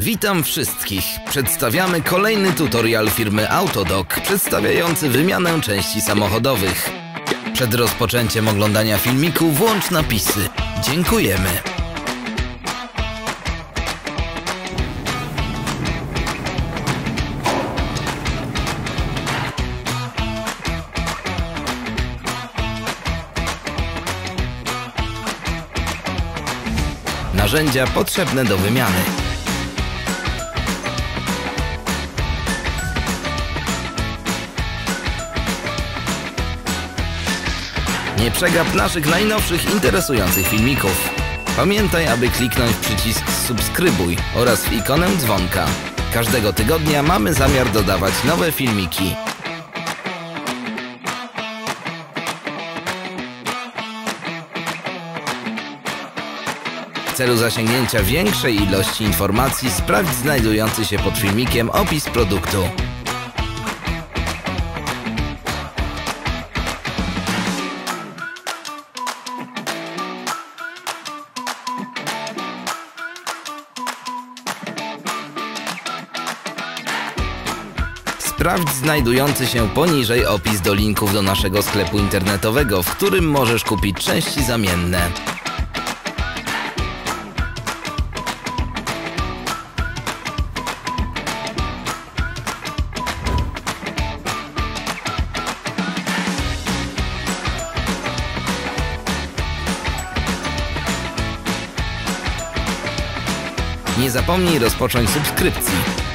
Witam wszystkich. Przedstawiamy kolejny tutorial firmy Autodoc przedstawiający wymianę części samochodowych. Przed rozpoczęciem oglądania filmiku włącz napisy. Dziękujemy. Narzędzia potrzebne do wymiany. Nie przegap naszych najnowszych interesujących filmików. Pamiętaj, aby kliknąć przycisk subskrybuj oraz ikonę dzwonka. Każdego tygodnia mamy zamiar dodawać nowe filmiki. W celu zasięgnięcia większej ilości informacji sprawdź znajdujący się pod filmikiem opis produktu. Sprawdź znajdujący się poniżej opis do linków do naszego sklepu internetowego, w którym możesz kupić części zamienne. Nie zapomnij rozpocząć subskrypcji.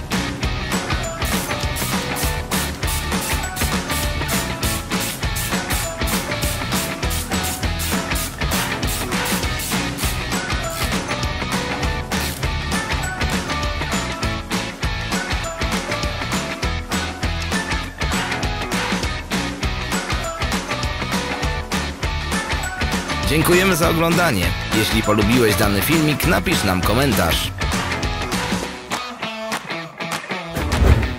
Dziękujemy za oglądanie. Jeśli polubiłeś dany filmik, napisz nam komentarz.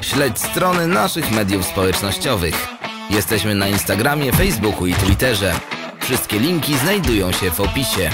Śledź strony naszych mediów społecznościowych. Jesteśmy na Instagramie, Facebooku i Twitterze. Wszystkie linki znajdują się w opisie.